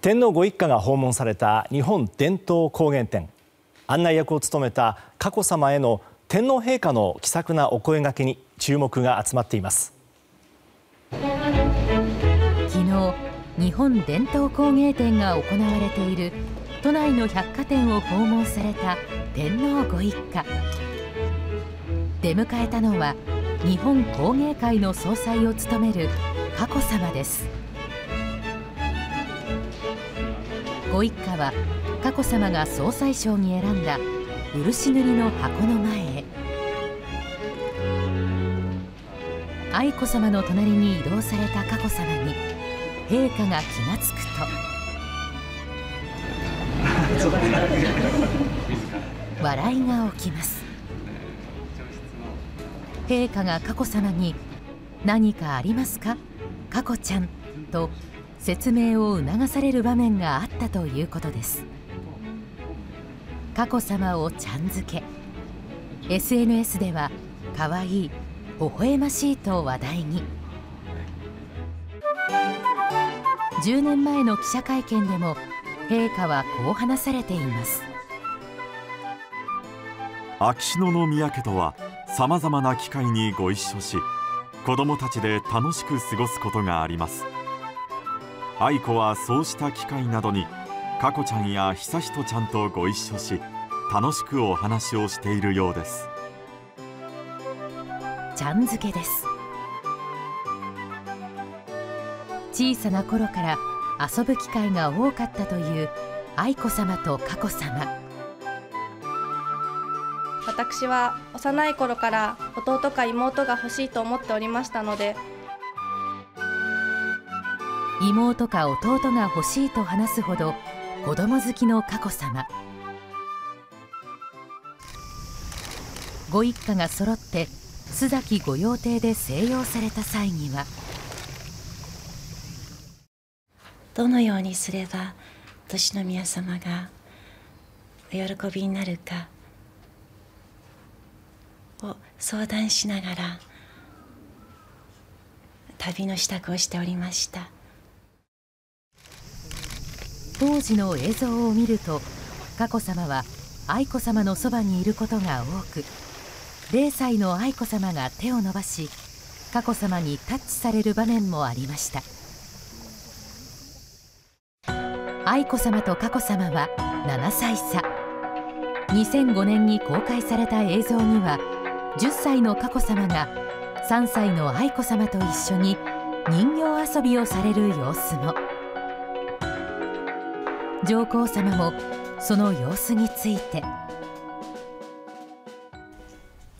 天皇ご一家が訪問された日本伝統工芸展案内役を務めた佳子さまへの天皇陛下の気さくなお声掛けに注目が集まっています。昨日日本伝統工芸展が行われている都内の百貨店を訪問された天皇ご一家。出迎えたのは日本工芸会の総裁を務める佳子さまです。ご一家は佳子さまが総裁賞に選んだ漆塗りの箱の前へ。愛子さまの隣に移動された佳子さまに陛下が気がつくと。笑いが起きます。陛下が佳子さまに「何かありますか？佳子ちゃん」と説明を促される場面があったということです。佳子さまをちゃん付け。SNS では可愛い微笑ましいと話題に。10年前の記者会見でも陛下はこう話されています。秋篠宮家とはさまざまな機会にご一緒し子供たちで楽しく過ごすことがあります。愛子はそうした機会などに佳子ちゃんや悠仁ちゃんとご一緒し楽しくお話をしているようです。ちゃん付けです。小さな頃から遊ぶ機会が多かったという愛子さまと佳子さま私は幼い頃から弟か妹が欲しいと思っておりましたので妹か弟が欲しいと話すほど子供好きの佳子さまご一家が揃って須崎御用邸で静養された際には。どのようにすれば年宮様がお喜びになるかを相談しながら旅の支度をしておりました。当時の映像を見ると佳子さまは愛子さまのそばにいることが多く0歳の愛子さまが手を伸ばし佳子さまにタッチされる場面もありました。愛子さまと佳子さまは7歳差。2005年に公開された映像には10歳の佳子さまが3歳の愛子さまと一緒に人形遊びをされる様子も。上皇さまもその様子について。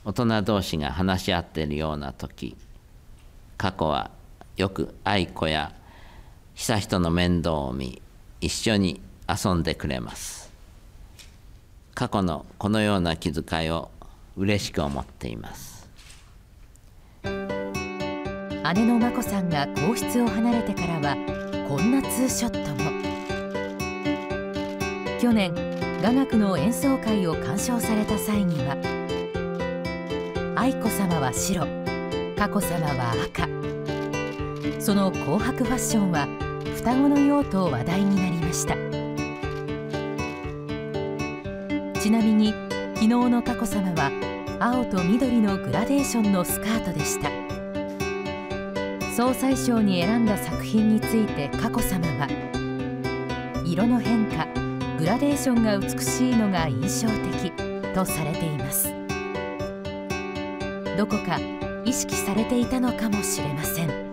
大人同士が話し合っているような時過去はよく愛子や悠仁の面倒を見一緒に遊んでくれます。過去のこのような気遣いを嬉しく思っています。姉の眞子さんが皇室を離れてからはこんなツーショットも去年雅楽の演奏会を鑑賞された際には愛子さまは白佳子さまは赤。その紅白ファッションは双子のようと話題になりました。ちなみに昨日の佳子さまは青と緑のグラデーションのスカートでした。総裁賞に選んだ作品について佳子さまは色の変化グラデーションが美しいのが印象的とされていますどこか意識されていたのかもしれません。